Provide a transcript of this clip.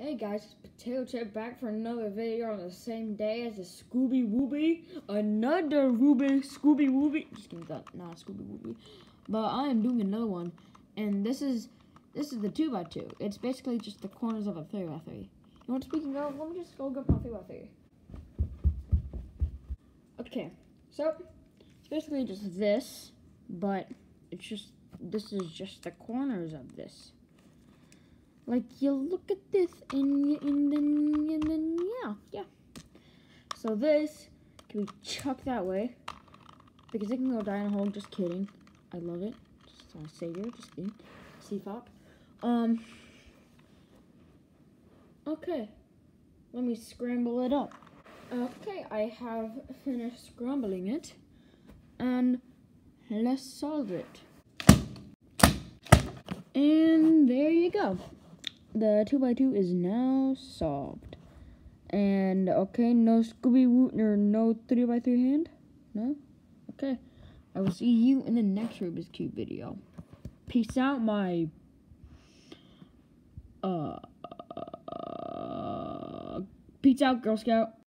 Hey guys, it's Potato Chip back for another video on the same day as the Scooby Wooby. Another Ruby Scooby Wooby. Just kidding, that not Scooby Wooby. But I am doing another one, and this is this is the two x two. It's basically just the corners of a three x three. You know what? Speaking of, let me just go get my three three. Okay, so it's basically just this, but it's just this is just the corners of this. Like you look at this and, you, and then and then yeah yeah. So this can be chucked that way because it can go down a hole. Just kidding. I love it. Just uh, savior. Just kidding. CFOP. Um. Okay. Let me scramble it up. Okay, I have finished scrambling it, and let's solve it. And there you go the 2x2 is now solved. And, okay, no Scooby Woo or no 3x3 hand? No? Okay. I will see you in the next Rubik's Cube video. Peace out, my... Uh... uh peace out, Girl Scout.